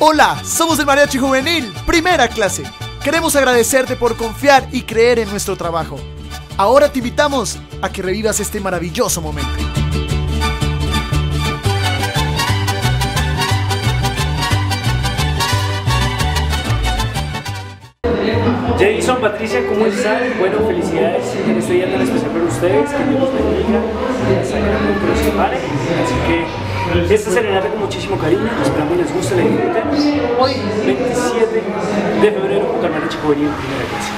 Hola, somos el Mariachi Juvenil, primera clase. Queremos agradecerte por confiar y creer en nuestro trabajo. Ahora te invitamos a que revivas este maravilloso momento. Jason, Patricia, ¿cómo están? Bueno, felicidades en este día tan especial para ustedes, que Dios. Así que esta serenata con muchísimo cariño, esperamos les guste, la disfruten. Hoy, 27 de febrero, al Mariachi Juvenil en primera clase.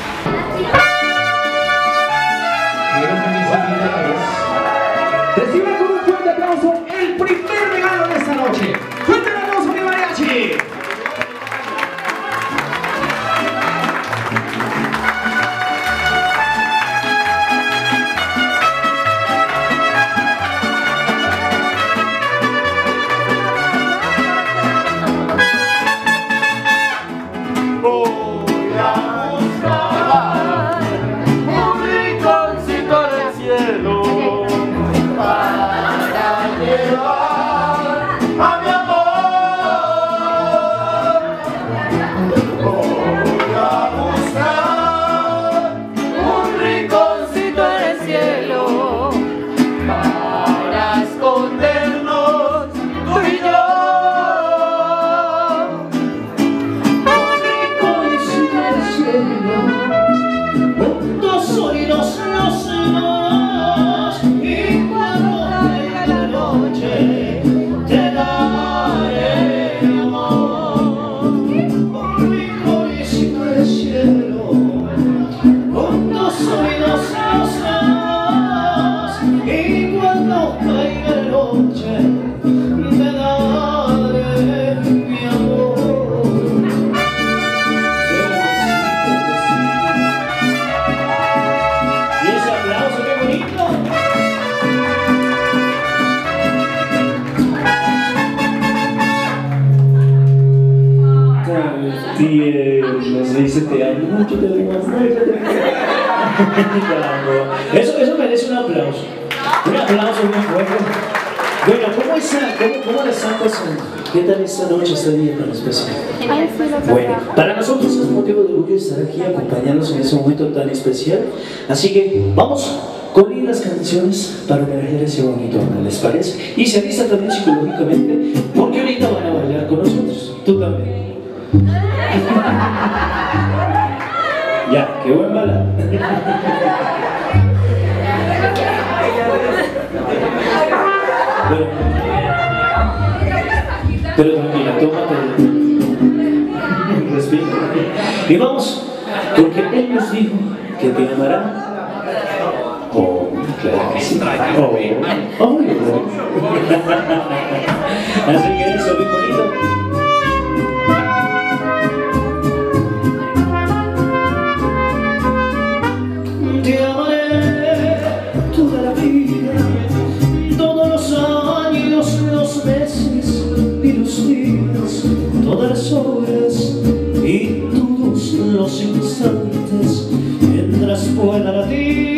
Recibe muy fuerte. Bueno, ¿cómo, está, cómo, cómo Santa? ¿Qué tal esta noche, este día tan especial? Bueno, para nosotros es motivo de orgullo estar aquí acompañándonos en ese momento tan especial. Así que vamos con lindas canciones para homenajear ese bonito hombre, ¿les parece? Y se avisa también psicológicamente, porque ahorita van a bailar con nosotros. Tú también. ya, qué buen bala. Bueno, pero tranquila, tómate. Respira. Y vamos, porque Él nos dijo que te amará. Oh, claro que sí. Oh, oh, Así que eso, muy bonito. Los instantes, mientras pueda latir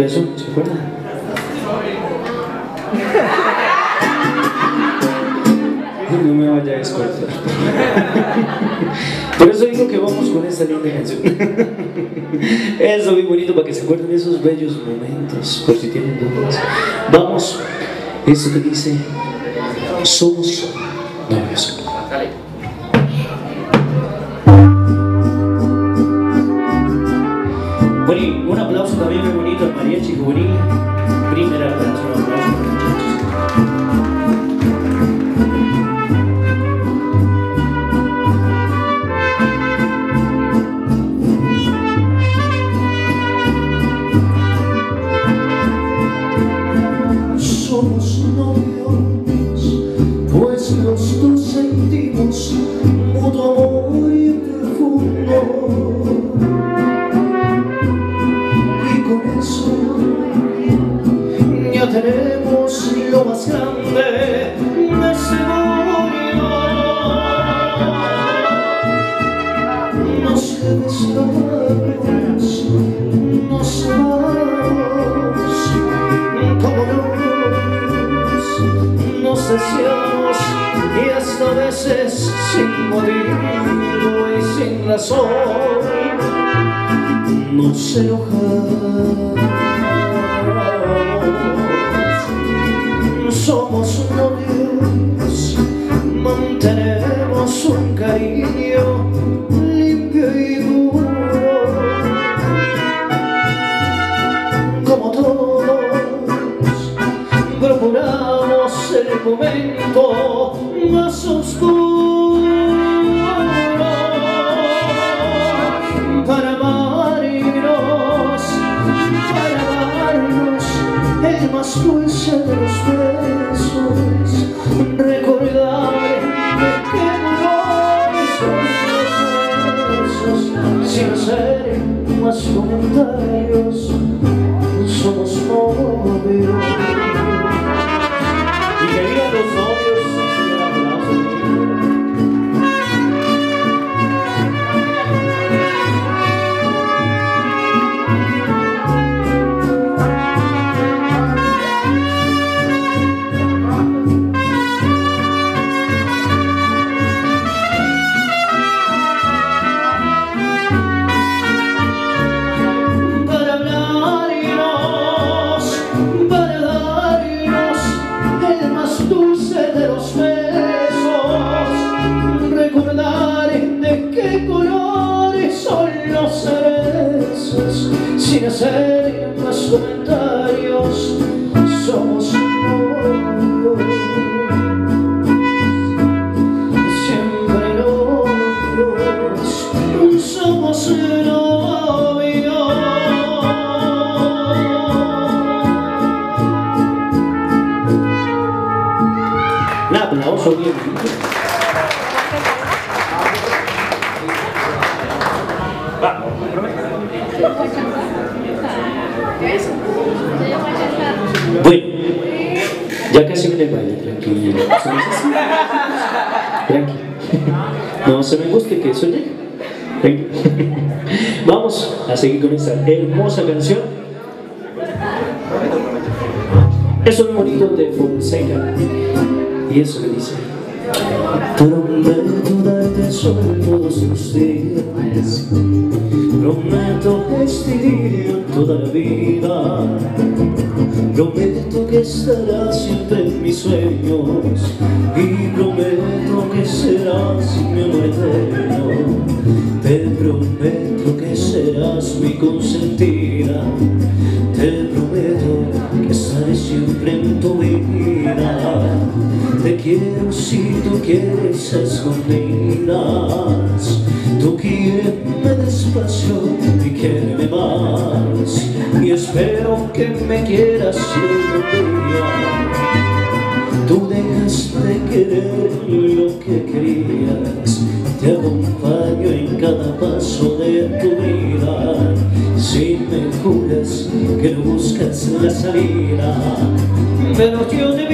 beso, ¿se acuerdan? No me vaya a descortar. Por eso digo que vamos con esta linda canción. Eso muy bonito para que se acuerden de esos bellos momentos, por si tienen dudas. Vamos, eso que dice, somos novios. Bueno, un aplauso también muy bonito al mariachi tenemos lo más grande de seguridad. Nos besamos, nos amamos como novios, nos deseamos y hasta veces sin motivo y sin razón nos enojamos. Somos novios, más dulce de los besos, recordar qué dolores son los besos, sin hacer más comentarios bien ya casi el baile, tranquilo. Tranquilo. No se me guste que. Tranquilo. Vamos a seguir con esta hermosa canción. Es un bonito de Fonseca. Y eso que dice. Prometo darte sol todos los días Prometo vestir toda la vida Prometo que estarás siempre en mis sueños quiero si tú quieres escondidas Tú quiereme despacio y quiéreme más. Y espero que me quieras siempre día Tú dejas de querer lo que querías. Te acompaño en cada paso de tu vida. Si me juras que no buscas la salida Pero yo de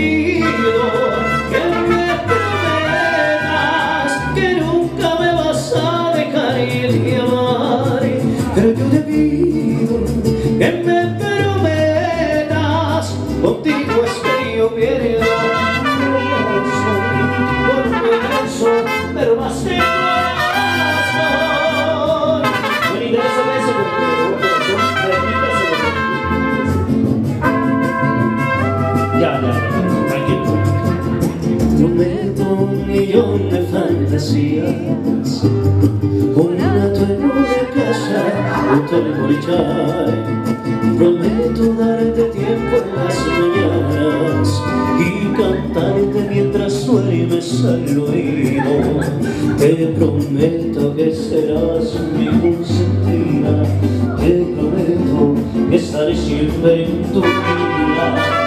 de fantasías. Una en una casa junto al Morichai Prometo darte tiempo en las mañanas Y cantarte mientras duermes al oído. Te prometo que serás mi consentida. Te prometo que estaré siempre en tu vida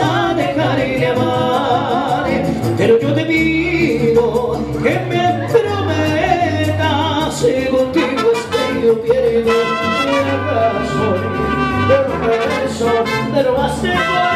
a dejar de amar. Pero yo te pido que me prometas que contigo es que yo pierdo la razón Pero eso de lo más de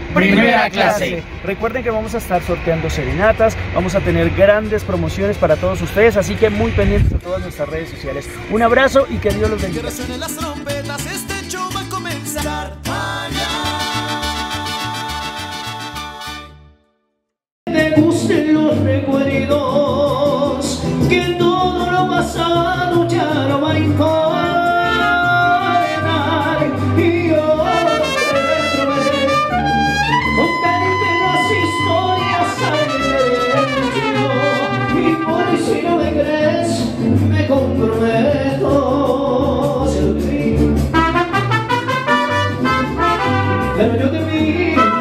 Primera clase. Recuerden que vamos a estar sorteando serenatas, vamos a tener grandes promociones para todos ustedes, así que muy pendientes de todas nuestras redes sociales. Un abrazo y que Dios los bendiga. Que resuenen las trompetas, este show va a comenzar. Pero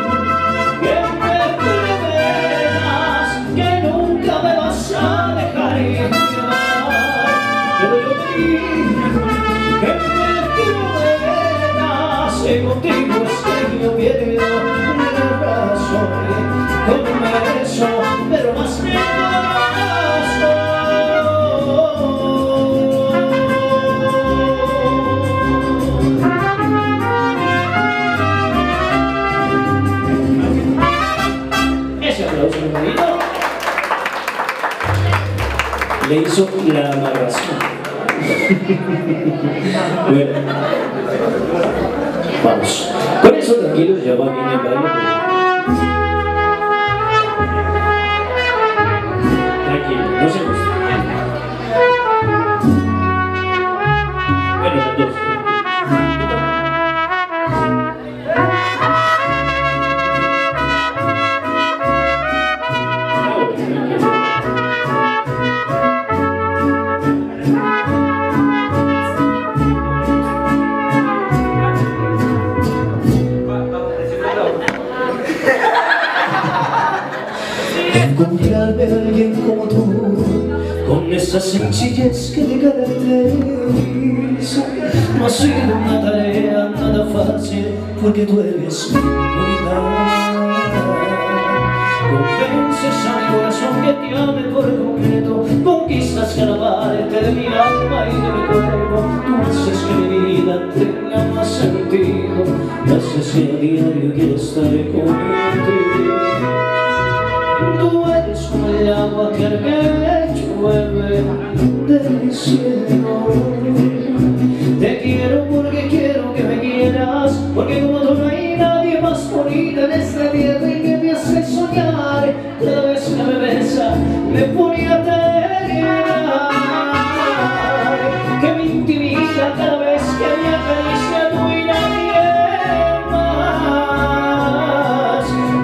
Le hizo la amarración. bueno, vamos. Con eso tranquilos, ya va bien el baile. Tranquilo, no se asusten. Bueno, las dos. Encontrarme Que te caracteriza No ha sido una tarea nada fácil Porque tú eres mi Convences a mi corazón que te ame por completo. Conquistas cada parte de alma y de mi cuerpo Tú haces que mi vida tenga más sentido haces que a diario quiera estar contigo Tú eres como el agua que llueve Te quiero porque quiero que me quieras Porque como tú no hay nadie más bonita en esta tierra Y que me hace soñar cada vez que me besa Me pone a temblar Que me intimida cada vez que me acaricia tú y nadie más.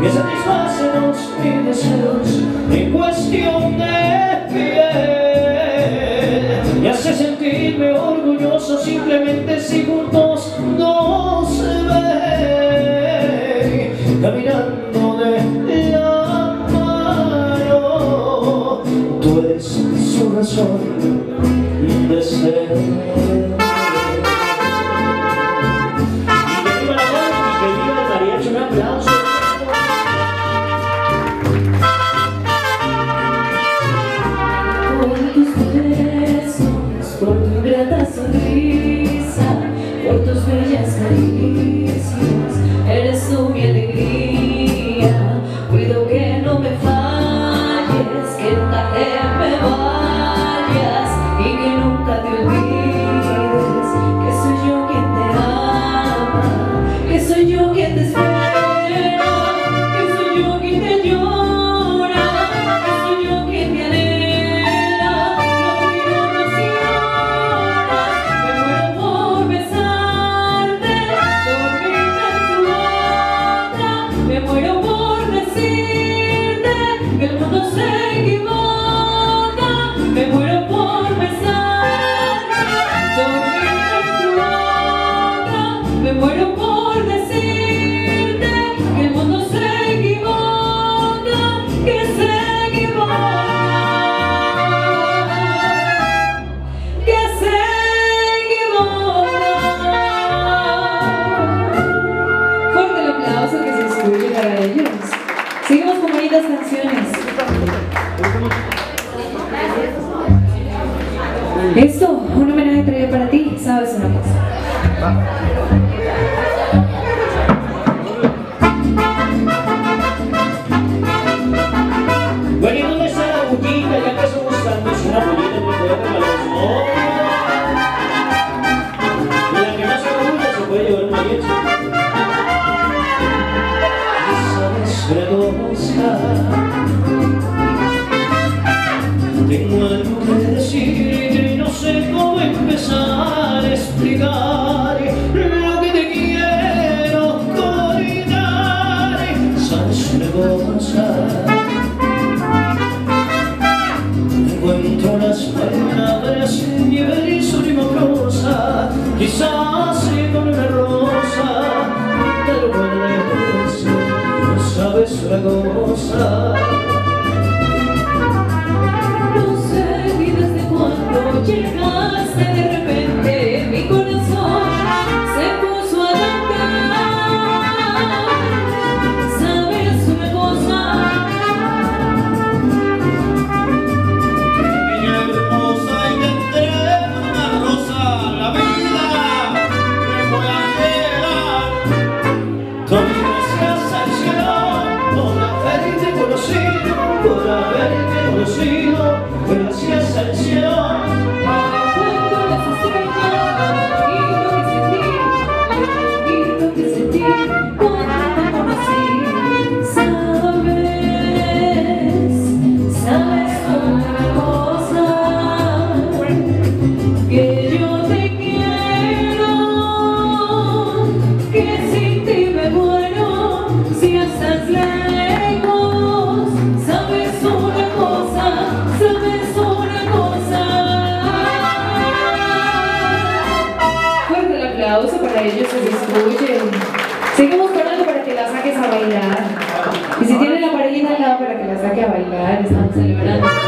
Que satisface los deseos simplemente si juntos nos ven caminando de la mano tú eres su razón I'm until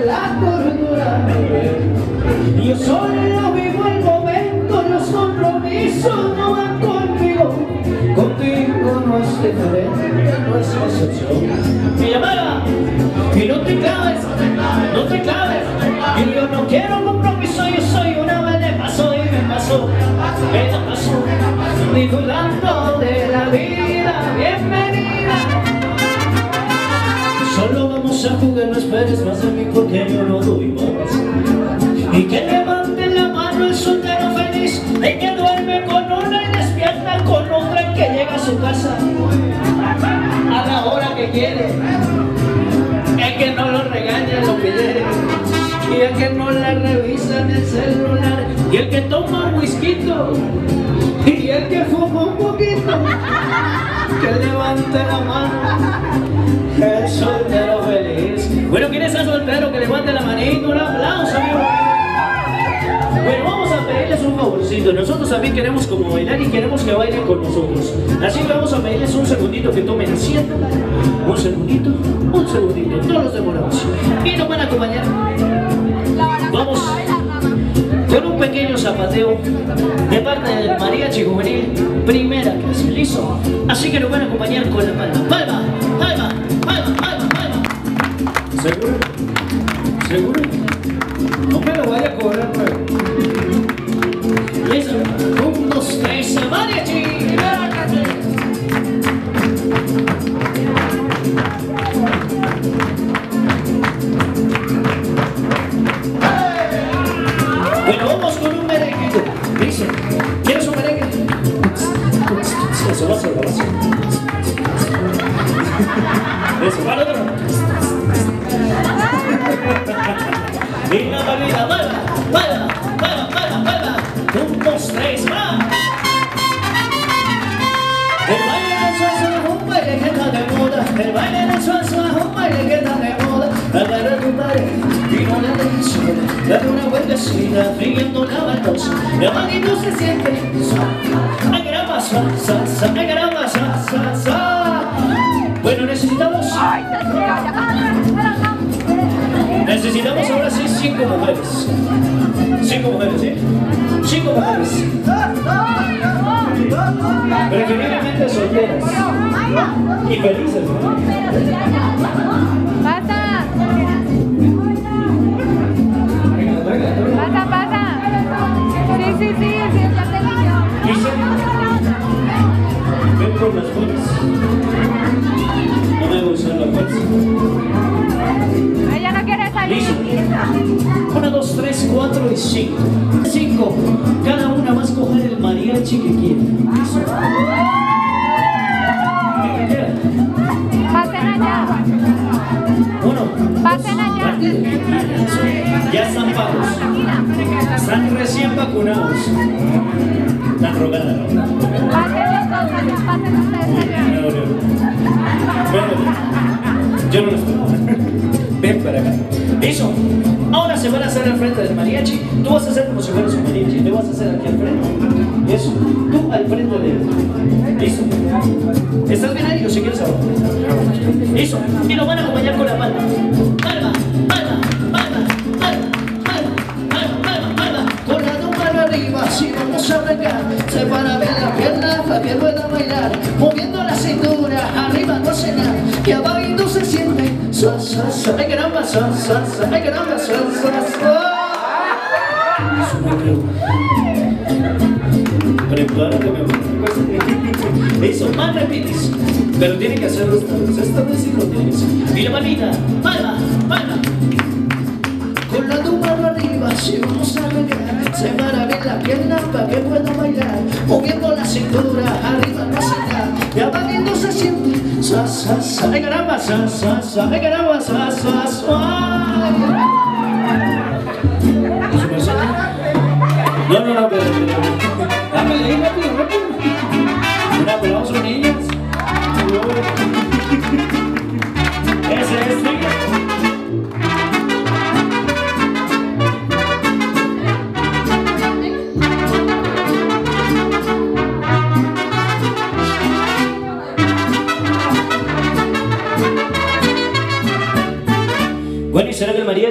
la cordura. Yo solo vivo el momento, los compromisos no van conmigo. Contigo no es diferente, no es excepción. Mi llamada, y no te claves, no te claves. Y yo no quiero compromiso, yo soy una vez de paso y me paso, me paso, ni. tú que no esperes más de mí porque no doy más. Y que levante la mano el soltero feliz de que duerme con una y despierta con otra y que llega a su casa a la hora que quiere. El que no lo regaña lo pide y el que no le revisan el celular y el que toma un whisky y el que fuma un poquito que levante la mano el soltero feliz. Bueno, ¿quién está soltero? Que levante la manito. Un aplauso, amigo. Bueno, vamos a pedirles un favorcito. Nosotros también queremos como bailar y queremos que bailen con nosotros. Así que vamos a pedirles un segundito que tomen asiento. Un segundito, un segundito. Todos los demoramos. Y nos van a acompañar. Vamos con un pequeño zapateo de parte del mariachi juvenil primera clase. ¿Listo? Así que nos van a acompañar con la palma, palma. ¿Seguro? ¿Seguro? No me lo a cobrar nuevo. Listo. Un, dos, mariachi. Primera El baile del suazo es un baile que está de moda. El baile del suazo es un baile que está de moda. Agarra a tu pareja y no la dejes. Dale una vueltecita, friendo la baldosa. La manito se siente. Sa, sa. Ay, caramba, sa, sa, sa. Bueno, necesitamos. Necesitamos ahora sí cinco mujeres. Cinco mujeres, ¿sí? Cinco mujeres. Preferiblemente solteras. Y felices. Pasa, pasa, pasa. Sí, sí, sí, sí. Dice, ven por las buenas. No me gusta la fuerza. Ella no quiere salir. Listo. Una, dos, tres, cuatro y cinco. Cinco. Cada una va a escoger el mariachi que quiera. Pasen allá. Uno. Pasen allá. Ya están pagos. Están recién vacunados. Están rogadas, ¿no? Pasen los ustedes allá. No, no. Bueno, yo no lo estoy. Ven para acá. Listo. Ahora se van a hacer al frente del mariachi. Tú vas a hacer como si fueras un mariachi. Te vas a hacer aquí al frente. Eso. Tú al frente de él. Listo. ¿Estás bien ahí o si quieres abajo? Listo. Y nos van a acompañar con la palma. Palma, palma, palma, palma, palma, palma, palma. Con la dos arriba, si vamos a arrancar. Se para ver la pierna para que pueda bailar. Moviendo la cintura, arriba no hace nada. Y abajo se siente. Sa, sa, sa. Ay caramba, sa, sa, sa. Pero tiene que hacerlo esta vez. Esta vez sí lo tiene hacer. Y la palmita. Palma, palma. Con la tu mano arriba, si vamos a bailar. Se bien la pierna para que pueda bailar. Moviendo la cintura, arriba no hace nada. Y abajo se siente. Sa, sa, sa. Ay caramba, sa, sa, sa. Ay caramba, sa, sa, sa. No, no, no, pero. Dame rápido, rápido. Un aplauso, niñas. Ese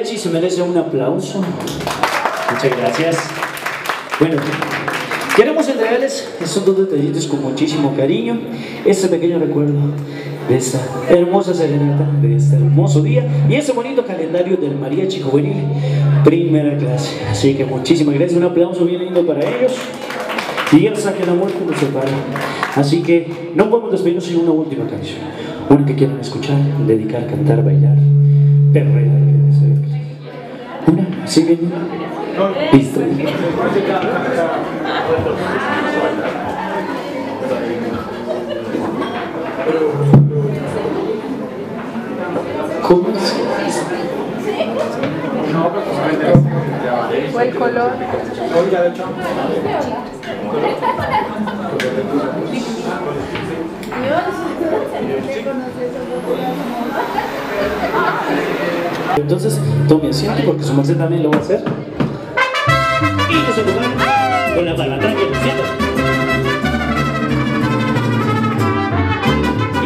mariachi se merece un aplauso. Muchas gracias. Bueno, queremos entregarles estos dos detallitos con muchísimo cariño, este pequeño recuerdo de esta hermosa serenata, de este hermoso día y ese bonito calendario del mariachi juvenil primera clase. Así que muchísimas gracias, un aplauso bien lindo para ellos y hasta que la muerte nos separe. Así que no podemos despedirnos sin una última canción, una que quieran escuchar, dedicar, cantar, bailar, perrear. Bien. Listo. ¿Cómo es? O el color. Entonces, tome asiento porque su merced también lo va a hacer. Y que se lugar con la palma tranquila, siento.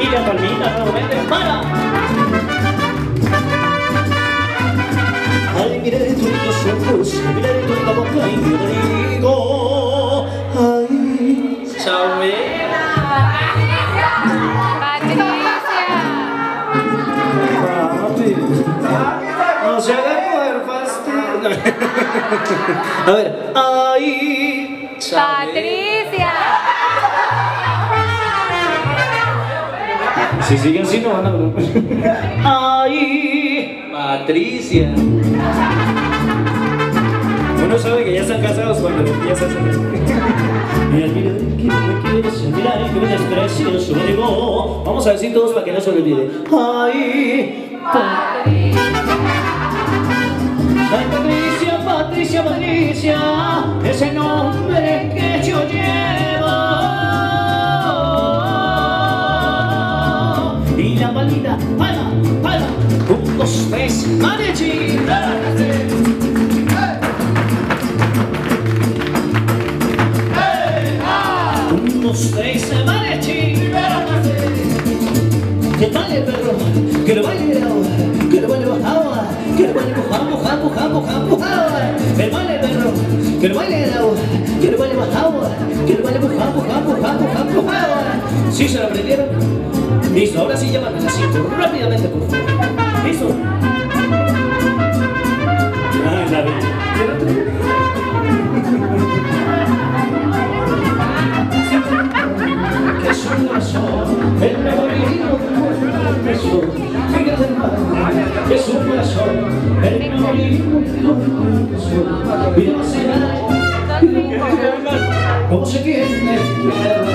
Y la palmita nuevamente, para. Al mirar tus lindos ojos, miraré tu linda boca y yo digo, ay, chao, No se haga fastidio. A ver, ay, Patricia. Si siguen así no van a ver. Ay, Patricia. Uno sabe que ya están casados cuando empiezas a Mira, mira, que no me quieres, mira, desprecias, solo digo. Vamos a decir todos para que no se olvide. Patricia. Patricia, Patricia, Patricia, ese nombre que yo llevo. Y la palita, palma, palma, un, dos, tres, mariachi. Un, dos, tres, mariachi. Que baile perro, que lo baile lo baile mojado, mojado, mojado, mojado, mojado. Que baile perro, que baile agua, que lo baile bajaba, que lo baile mojado, mojado, mojado, mojado, mojado. ¿Sí se lo aprendieron? Listo, ahora sí llámame así, rápidamente, por favor. ¿Listo? que soy la sol, el remolino que mueve el fíjate que la sol, el remolino que mueve el ¿cómo se tiene?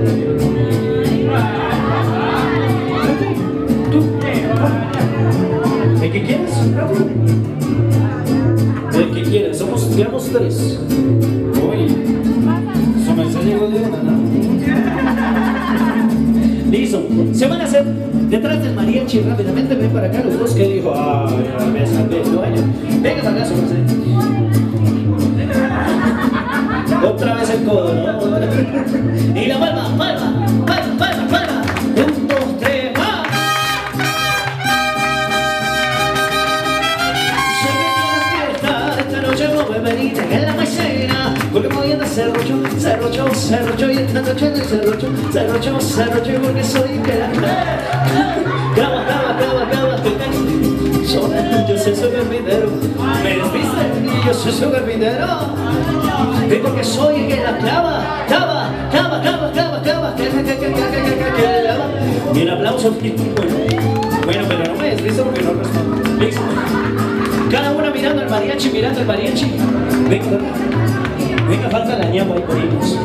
¿El que quieres? El que quieras. Somos, digamos, tres. Oye. Su mensaje llegó de una, ¿no? Listo. Se van a hacer detrás del mariachi rápidamente. Ven para acá los dos que dijo. Ay, me salvé. Bueno, venga para acá. Otra vez el codo, ¿no? Y la palma, palma, palma, palma, cerrocho, cerrocho y en la noche del cerrocho, cerrocho, cerrocho y porque soy grande. Cava, cava, cava, cava, que soy, yo soy su carpintero, me lo viste, yo soy su carpintero, y porque soy que la clava, clava, clava, clava, clava, clava, que, que, que, que, que, que, que, y el aplauso, bueno, bueno, pero no me deslizo porque no respondo, listo, cada una mirando al mariachi, mirando al mariachi, Víctor, venga, falta la ñama y corrimos.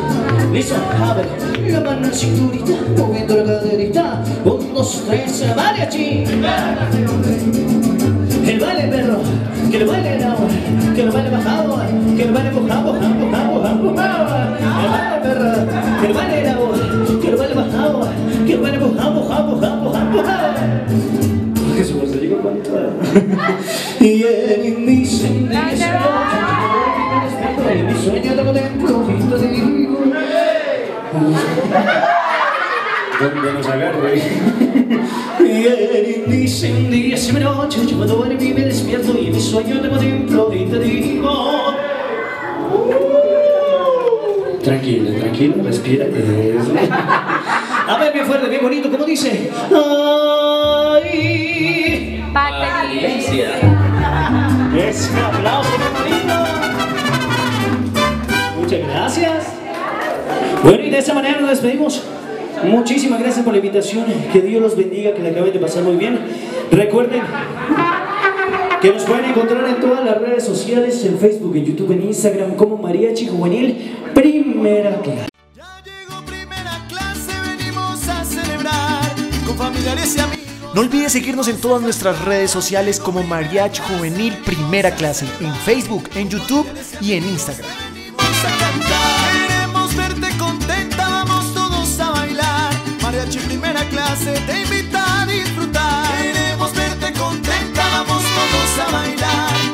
Listo, a ver, la mano en cinturita, moviendo la caderita. Un, dos, tres, mariachi. El baile perro, que lo baile el agua, que lo baile bajado, que lo baile mojado, mojado, mojado, mojado. El baile perro, que lo baile el agua, que lo baile bajado, que lo baile mojado, mojado, mojado, mojado. Jesús, se llegó con todo. Y en mi nos agarre. Dicen días y noches, yo me duermo y me despierto y en mi sueño te contemplo y te digo. Tranquila, tranquila, respira. Eso. A ver, bien fuerte, bien bonito, ¿cómo dice? Ay. Valencia. Ese aplauso, bien bonito. Muchas gracias. Bueno, y de esa manera nos despedimos. Muchísimas gracias por la invitación. Que Dios los bendiga, que la acaben de pasar muy bien. Recuerden que nos pueden encontrar en todas las redes sociales, en Facebook, en YouTube, en Instagram, como Mariachi Juvenil Primera Clase. Ya llegó primera clase, venimos a celebrar con familiares y amigos. No olvides seguirnos en todas nuestras redes sociales como Mariachi Juvenil Primera Clase, en Facebook, en YouTube y en Instagram. placer de invitar a disfrutar. Queremos verte contenta, vamos todos a bailar.